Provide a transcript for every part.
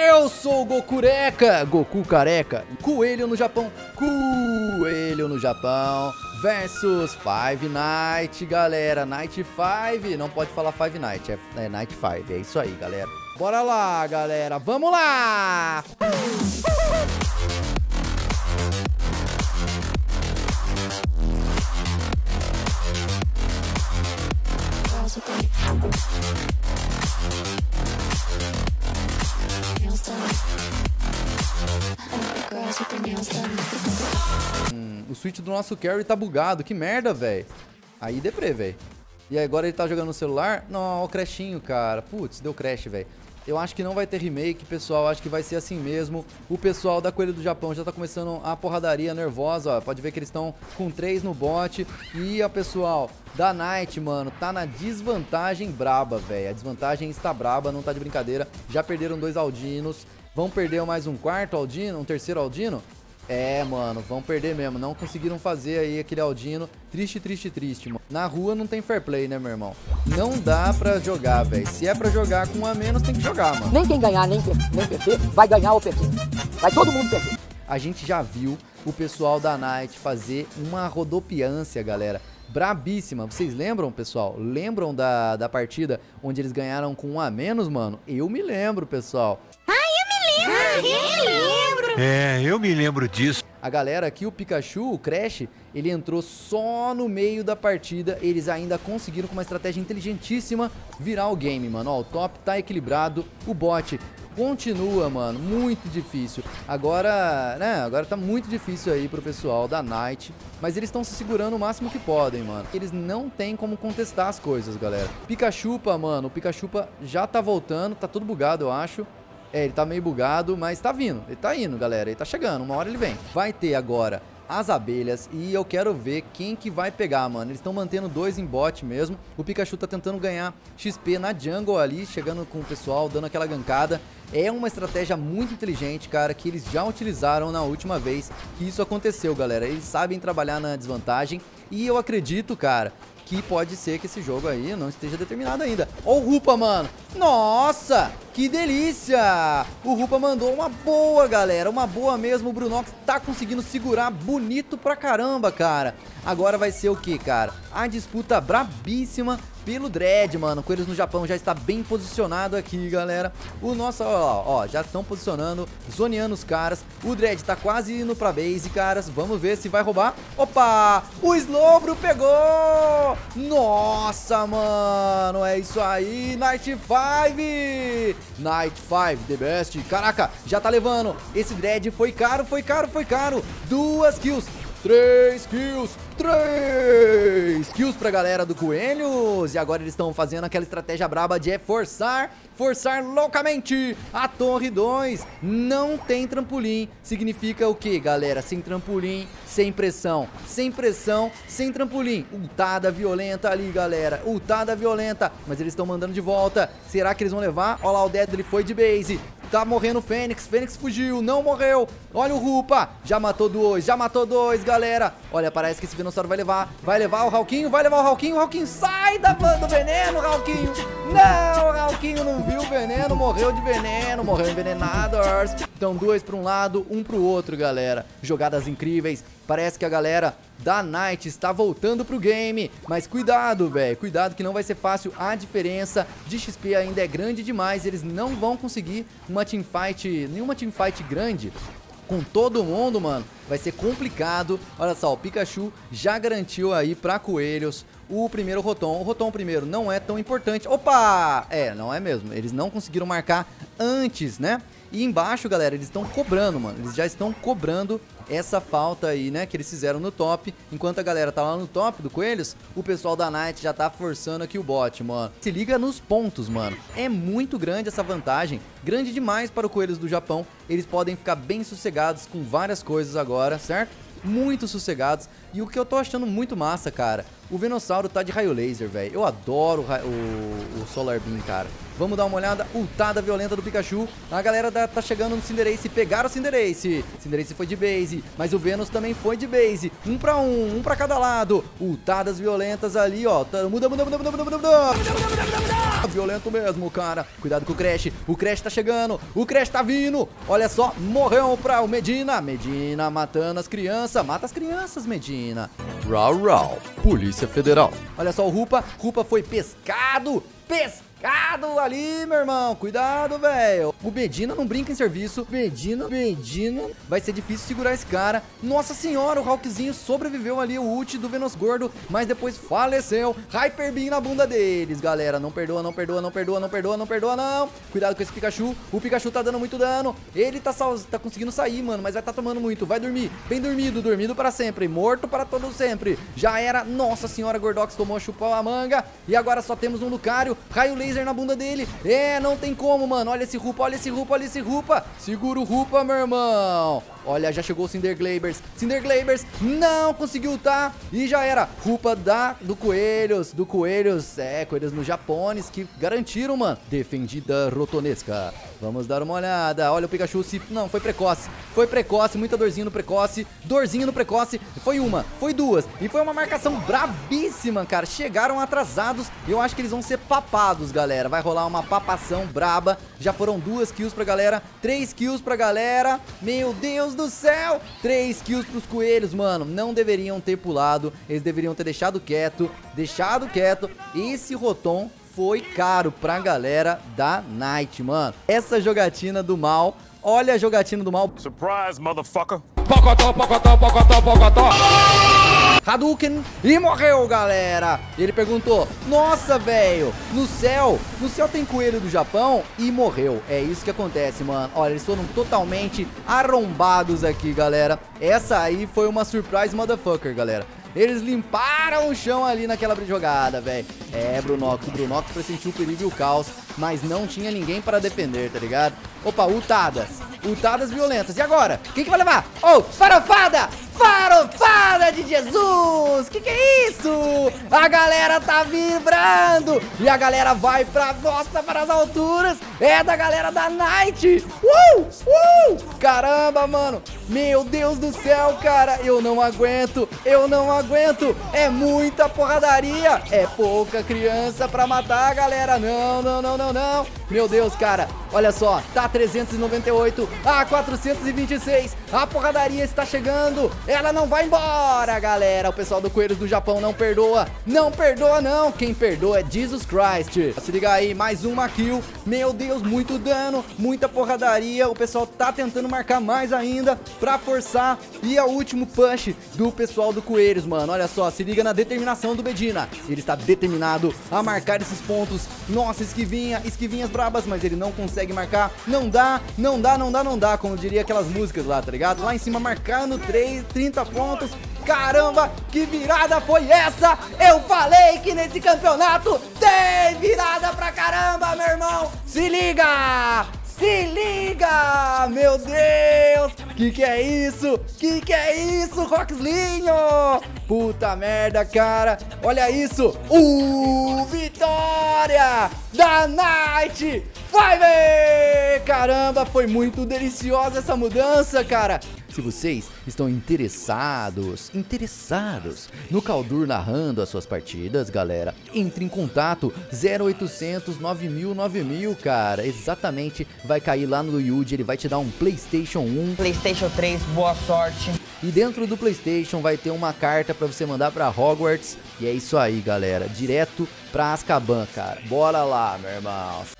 Eu sou o Gokureca, Goku careca, Coelho no Japão, Coelho no Japão, versus Five Night, galera, Night Five, não pode falar Five Night, é, é Night Five, é isso aí, galera. Bora lá, galera, vamos lá! Hum, o switch do nosso carry tá bugado, que merda, velho. Aí deprê, velho. E agora ele tá jogando no celular? Não, o crashinho, cara. Putz, deu crash, velho. Eu acho que não vai ter remake, pessoal. Acho que vai ser assim mesmo. O pessoal da Coelho do Japão já tá começando a porradaria nervosa, ó. Pode ver que eles estão com três no bot. E a pessoal da Night, mano, tá na desvantagem braba, velho. A desvantagem está braba, não tá de brincadeira. Já perderam dois Aldinos. Vão perder mais um quarto Aldino, um terceiro Aldino. É, mano, vão perder mesmo. Não conseguiram fazer aí aquele Aldino. Triste, triste, triste, mano. Na rua não tem fair play, né, meu irmão? Não dá pra jogar, velho. Se é pra jogar com um a menos, tem que jogar, mano. Nem quem ganhar, nem, nem perder, vai ganhar ou perder. Vai todo mundo perder. A gente já viu o pessoal da Night fazer uma rodopiância, galera. Brabíssima. Vocês lembram, pessoal? Lembram da, da partida onde eles ganharam com um a menos, mano? Eu me lembro, pessoal. Ah, eu lembro! eu me lembro! É, eu me lembro disso. A galera aqui, o Pikachu, o Crash, ele entrou só no meio da partida. Eles ainda conseguiram, com uma estratégia inteligentíssima, virar o game, mano. Ó, o top tá equilibrado. O bot continua, mano, muito difícil. Agora, né, agora tá muito difícil aí pro pessoal da Night. Mas eles estão se segurando o máximo que podem, mano. Eles não tem como contestar as coisas, galera. Pikachu, mano, o Pikachu já tá voltando. Tá tudo bugado, eu acho. É, ele tá meio bugado, mas tá vindo. Ele tá indo, galera. Ele tá chegando. Uma hora ele vem. Vai ter agora as abelhas e eu quero ver quem que vai pegar, mano. Eles estão mantendo dois em bot mesmo. O Pikachu tá tentando ganhar XP na jungle ali, chegando com o pessoal, dando aquela gankada. É uma estratégia muito inteligente, cara, que eles já utilizaram na última vez que isso aconteceu, galera. Eles sabem trabalhar na desvantagem e eu acredito, cara, que pode ser que esse jogo aí não esteja determinado ainda. Ó o Rupa, mano. Nossa, que delícia. O Rupa mandou uma boa, galera. Uma boa mesmo. O Brunox tá conseguindo segurar bonito pra caramba, cara. Agora vai ser o que, cara? A disputa brabíssima pelo Dread, mano. Coelhos no Japão já está bem posicionado aqui, galera. O nosso, ó, ó, já estão posicionando, zoneando os caras. O Dread tá quase indo pra base, caras. Vamos ver se vai roubar. Opa! O Slowbro pegou! Nossa, mano, é isso aí. Night 5! Night 5, the best. Caraca, já tá levando. Esse Dread foi caro, foi caro, foi caro. Duas kills. Três kills, três kills pra galera do Coelhos. E agora eles estão fazendo aquela estratégia braba de forçar, forçar loucamente a Torre 2. Não tem trampolim. Significa o que, galera? Sem trampolim, sem pressão. Sem pressão, sem trampolim. Ultada violenta ali, galera. Ultada violenta. Mas eles estão mandando de volta. Será que eles vão levar? Olha lá, o Deadly foi de base. Tá morrendo o Fênix. Fênix fugiu, não morreu. Olha o Rupa. Já matou dois, já matou dois, galera. Olha, parece que esse Venossauro vai levar. Vai levar o Ralquinho, vai levar o Ralquinho. O Ralquinho sai da do veneno, Ralquinho. Não, o Ralquinho não viu o veneno, morreu de veneno, morreu envenenado. Então, dois para um lado, um para o outro, galera. Jogadas incríveis. Parece que a galera da Night está voltando pro game. Mas cuidado, velho. Cuidado que não vai ser fácil. A diferença de XP ainda é grande demais. Eles não vão conseguir uma teamfight, nenhuma teamfight grande com todo mundo, mano, vai ser complicado. Olha só, o Pikachu já garantiu aí pra Coelhos o primeiro Rotom. O Rotom primeiro não é tão importante. Opa! É, não é mesmo. Eles não conseguiram marcar antes, né? E embaixo, galera, eles estão cobrando, mano. Eles já estão cobrando essa falta aí, né, que eles fizeram no top. Enquanto a galera tá lá no top do Coelhos, o pessoal da Night já tá forçando aqui o bot, mano. Se liga nos pontos, mano. É muito grande essa vantagem. Grande demais para o Coelhos do Japão. Eles podem ficar bem sossegados com várias coisas agora, certo? muito sossegados. E o que eu tô achando muito massa, cara, O Venossauro tá de raio laser, velho. Eu adoro o, o Solar Beam, cara. Vamos dar uma olhada. Ultada violenta do Pikachu. A galera da- tá chegando no Cinderace. Pegaram o Cinderace. Cinderace foi de base. Mas o Venus também foi de base. Um pra um. Um pra cada lado. Ultadas violentas ali, ó. Tá- Muda, muda, muda, muda, muda, muda, muda. Violento mesmo, cara. Cuidado com o Crash. O Crash tá chegando. O Crash tá vindo. Olha só. Morreu pra o Medina. Medina matando as crianças. Mata as crianças, Medina. Rau, rau. Polícia Federal. Olha só o Rupa. Rupa foi pescado. Pescado ali, meu irmão. Cuidado, velho. O Medina não brinca em serviço. Medina, Medina. Vai ser difícil segurar esse cara. Nossa senhora, o Hawkzinho sobreviveu ali, o ult do Venos Gordo, mas depois faleceu. Hyper Beam na bunda deles, galera. Não perdoa, não perdoa, não perdoa, não perdoa, não perdoa, não. Cuidado com esse Pikachu. O Pikachu tá dando muito dano. Ele tá, tá conseguindo sair, mano, mas vai tá tomando muito. Vai dormir. Bem dormido, dormido para sempre. Morto para todo sempre. Já era. Nossa senhora, Gordox tomou chupar a manga. E agora só temos um Lucario. Raio laser na bunda dele. É, não tem como, mano. Olha esse Rupa, olha esse Rupa, olha esse Rupa. Segura o Rupa, meu irmão. Olha, já chegou o Cinder Glabers. Cinder Glabers não conseguiu ultar. E já era. Rupa da, do Coelhos. Do Coelhos. É, Coelhos no Japones que garantiram, mano. Defendida rotonesca. Vamos dar uma olhada. Olha o Pikachu se... Não, foi precoce. Foi precoce. Muita dorzinha no precoce. Dorzinha no precoce. Foi uma. Foi duas. E foi uma marcação brabíssima, cara. Chegaram atrasados. Eu acho que eles vão ser papados, galera. Vai rolar uma papação braba. Já foram duas kills pra galera. Três kills pra galera. Meu Deus do céu. Três kills pros coelhos, mano. Não deveriam ter pulado. Eles deveriam ter deixado quieto. Deixado quieto. Esse Rotom foi caro pra galera da Night, mano. Essa jogatina do mal. Olha a jogatina do mal. Surprise, motherfucker. Hadouken e morreu, galera. Ele perguntou: Nossa, velho, no céu, no céu tem coelho do Japão e morreu. É isso que acontece, mano. Olha, eles foram totalmente arrombados aqui, galera. Essa aí foi uma surprise motherfucker, galera. Eles limparam o chão ali naquela jogada, velho. É, Brunox. O Brunox pressentiu o perigo e o caos, mas não tinha ninguém para defender, tá ligado? Opa, ultadas. Ultadas violentas. E agora? Quem que vai levar? Oh, farofada! Farofada de Jesus! Que que é isso? A galera tá vibrando! E a galera vai pra, nossa, para as alturas! É da galera da Night! Uh! Uh! Caramba, mano! Meu Deus do céu, cara! Eu não aguento! Eu não aguento! É muita porradaria! É pouca criança pra matar, galera! Não, não, não, não, não! Meu Deus, cara! Olha só, tá 398 a 426. A porradaria está chegando. Ela não vai embora, galera. O pessoal do Coelhos do Japão não perdoa. Não perdoa, não. Quem perdoa é Jesus Christ. Se liga aí, mais uma kill. Meu Deus, muito dano, muita porradaria. O pessoal tá tentando marcar mais ainda pra forçar. E é o último push do pessoal do Coelhos, mano. Olha só, se liga na determinação do Medina. Ele está determinado a marcar esses pontos. Nossa, esquivinha, esquivinhas brabas, mas ele não consegue marcar. Não dá, não dá, não dá, não dá, como diria aquelas músicas lá, tá ligado? Lá em cima marcando 3, 30 pontos. Caramba, que virada foi essa? Eu falei que nesse campeonato tem virada pra caramba, meu irmão. Se liga! Se liga! Meu Deus! Que que é isso? Que que é isso, Roxlinho? Puta merda, cara! Olha isso! Uh, vitória da Night! Vai ver! Caramba, foi muito deliciosa essa mudança, cara! Se vocês estão interessados, interessados no Caldur narrando as suas partidas, galera, entre em contato 0800 9000 9000, cara. Exatamente, vai cair lá no Yuji, ele vai te dar um PlayStation 1 PlayStation 3, boa sorte. e dentro do PlayStation vai ter uma carta pra você mandar pra Hogwarts. E é isso aí, galera, direto pra Azkaban, cara. Bora lá, meu irmão.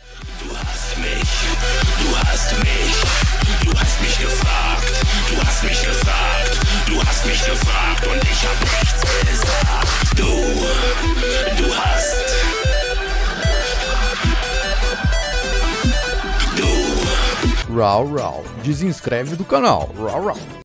Rau, rau. Desinscreve do canal. Rau, rau.